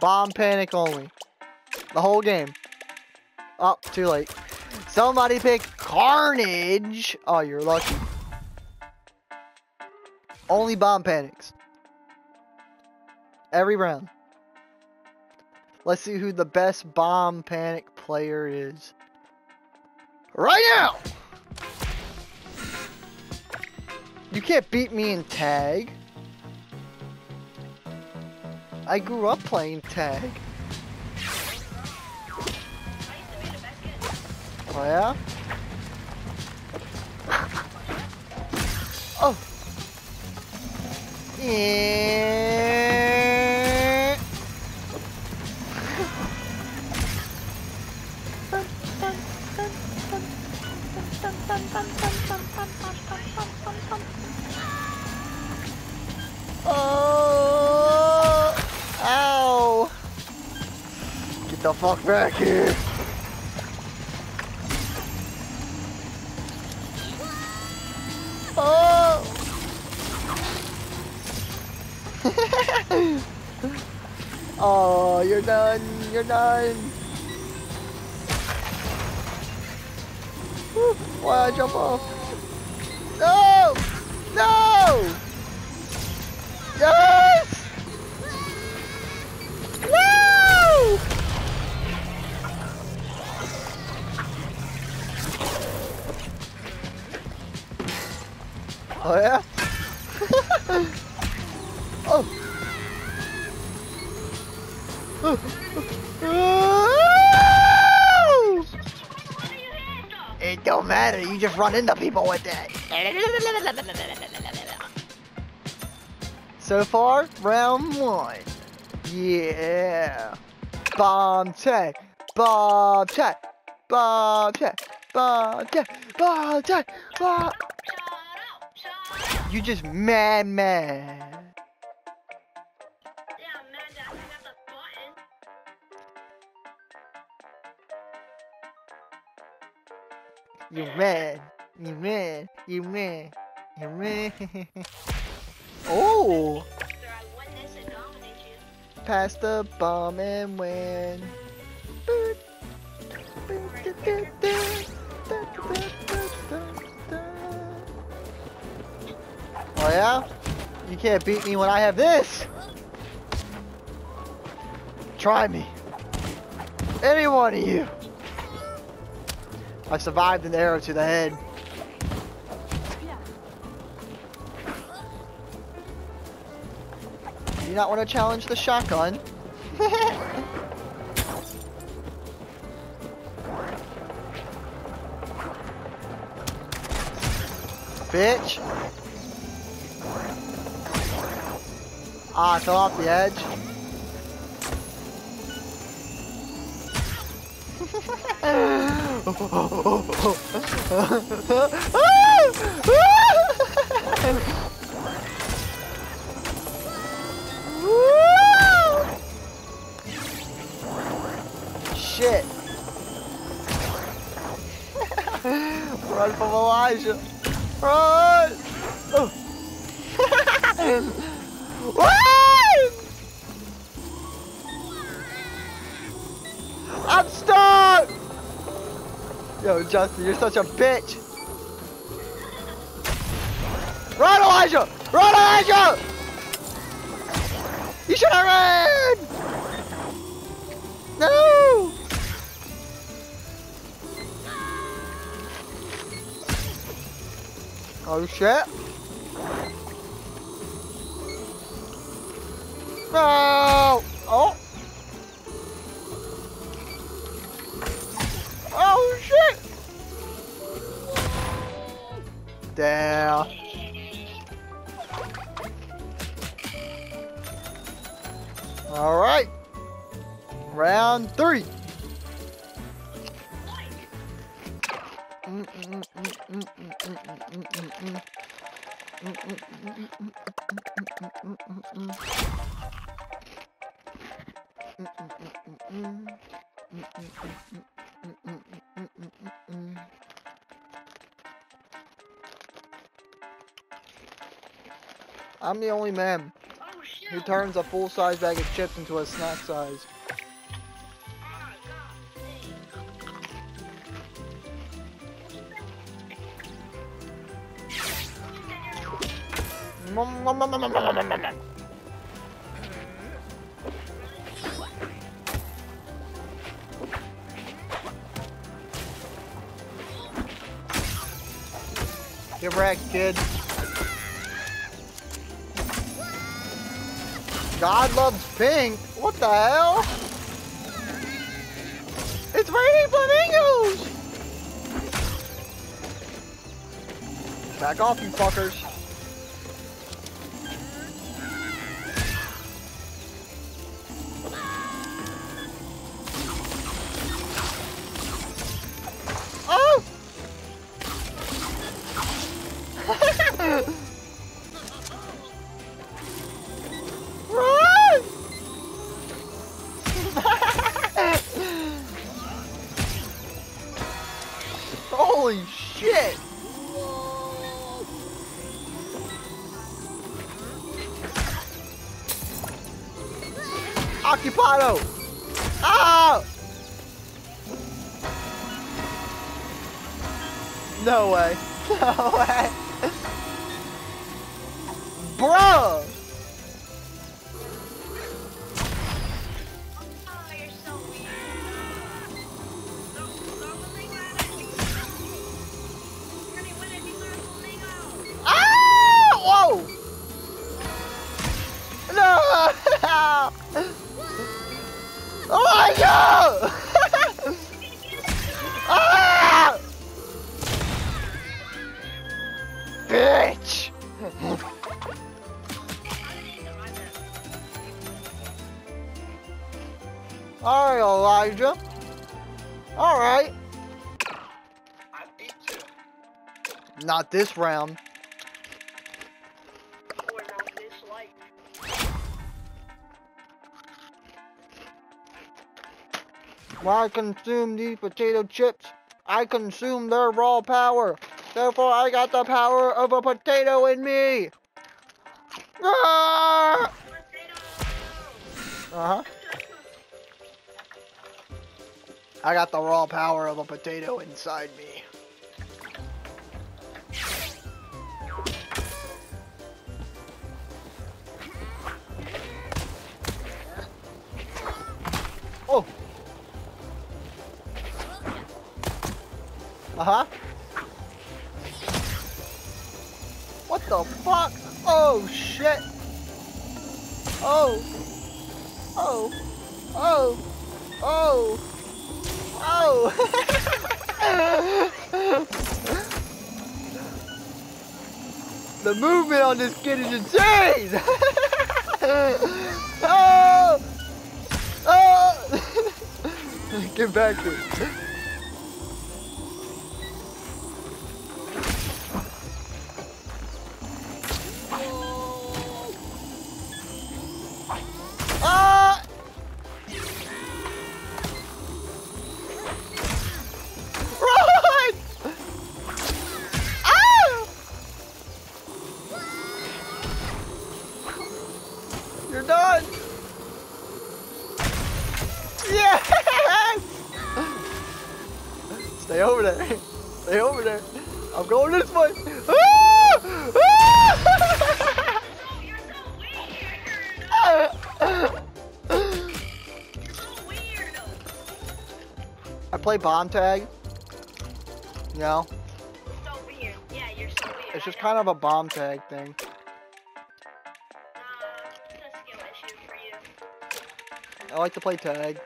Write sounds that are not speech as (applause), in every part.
Bomb panic only. The whole game. Oh, too late. Somebody pick Carnage. Oh, you're lucky. Only bomb panics. Every round. Let's see who the best bomb panic player is. Right now! You can't beat me in tag. I grew up playing tag. Oh yeah? (laughs) oh! Yeah. (laughs) the fuck back here! Oh! (laughs) oh, you're done. You're done. Why I jump off? No! No! No! Oh yeah? (laughs) oh. It don't matter, you just run into people with that. So far, round one. Yeah. Bomb tech. Bomb tech. Bomb tech. Bomb tech. Bomb tech. Bomb. You just mad mad. You mad. You mad. You mad. You mad. (laughs) oh! Pass the bomb and win. You can't beat me when I have this! Try me. Any one of you. I survived an arrow to the head. Do you not want to challenge the shotgun? (laughs) Bitch. Ah, I fell off the edge. Shit. Run from Elijah. Run! Oh. Run! I'm stuck! Yo, Justin, you're such a bitch. Run, Elijah! Run, Elijah! You should have ran! No! Oh shit! No! Oh! Oh shit! Damn. All right. Round three. I'm the only man. He turns a full-size bag of chips into a snack size. Nom, nom, nom, nom, nom, nom, nom, nom, Get wrecked, kid. God loves pink. What the hell? It's raining flamingos! Back off, you fuckers. Holy shit! Occupado! Ah! No way. (laughs) No way. Bruh! Alright, Elijah. Alright. I beat you. Not this round. When I consume these potato chips, I consume their raw power. Therefore, I got the power of a potato in me. Ah! Uh I got the raw power of a potato inside me. Oh. Uh huh. What the fuck? Oh shit. Oh. Oh. Oh. Oh. Oh. (laughs) the movement on this kid is insane. (laughs) oh. Oh. (laughs) Get back here. You're done. Yes! Stay over there. Stay over there. I'm going this way. Ah! Ah! You're so weird. I play bomb tag. You know, So weird. Yeah, you're so weird. it's just kind of a bomb tag thing. I like to play tag.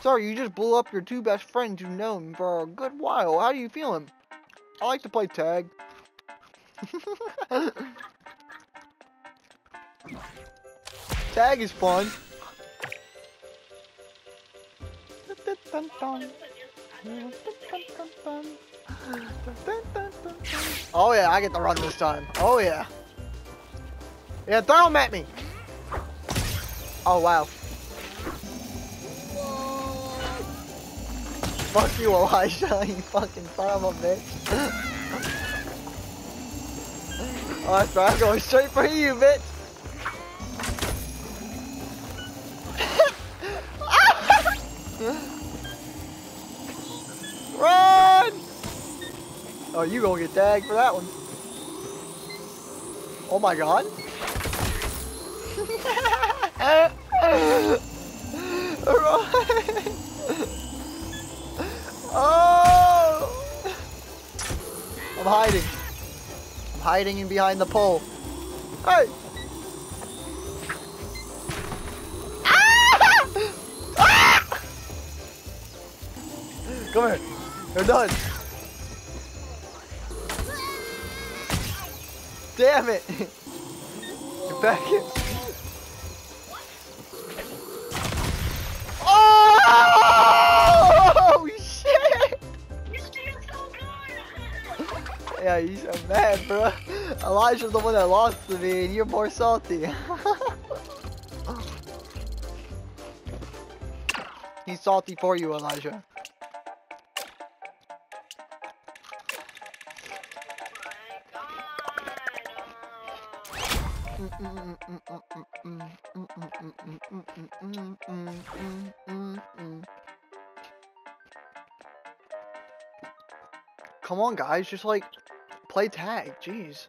Sorry, you just blew up your two best friends you've known for a good while. How do you feeling? I like to play tag. (laughs) tag is fun. (laughs) Oh yeah, I get the run this time. Oh yeah. Yeah, throw them at me. Oh wow. Fuck you, Elijah, (laughs) you fucking son of a bitch. (laughs) Alright, bro, I'm going straight for you, bitch. Oh, you gonna get tagged for that one. Oh my god. (laughs) Oh! I'm hiding. I'm hiding in behind the pole. Hey! Ah! Ah! Come here. You're done. Damn it! Get back in. Oh! (laughs) Shit! You're so! Yeah, you so mad, bro. Elijah's the one that lost to me, and you're more salty. (laughs) He's salty for you, Elijah. Come on, guys, just like play tag. Jeez.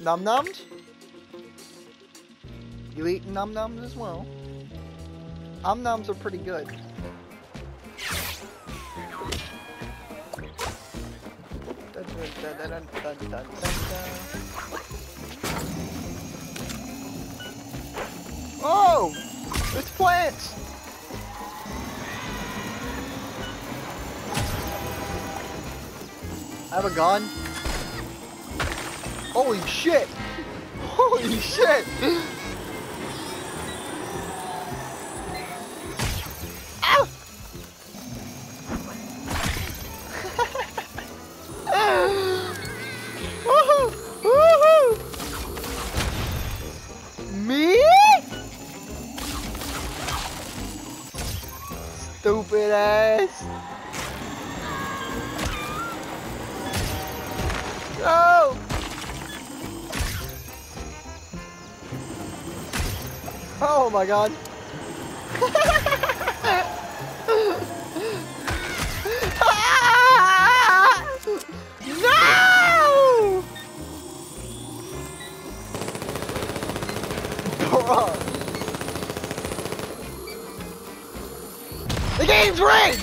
Num nums? You eat num nums as well? Um nums are pretty good. Oh! It's plants! I have a gun. Holy shit! (laughs) Holy shit! Oh my god. (laughs) No! Bruh. The game's rigged!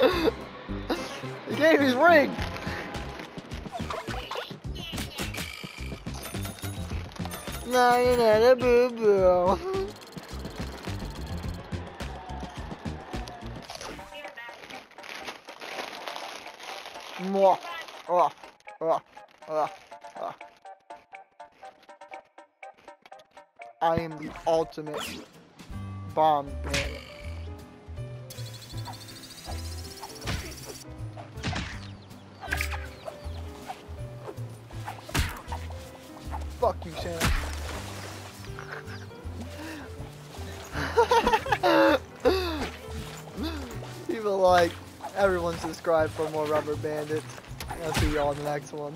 (laughs) the game is rigged! No, you're a boo boo. Mwah. Oh, oh, oh, oh. I am the ultimate bomb man. Fuck you, Sam. People like everyone subscribe for more Rubber Bandits. I'll see y'all in the next one.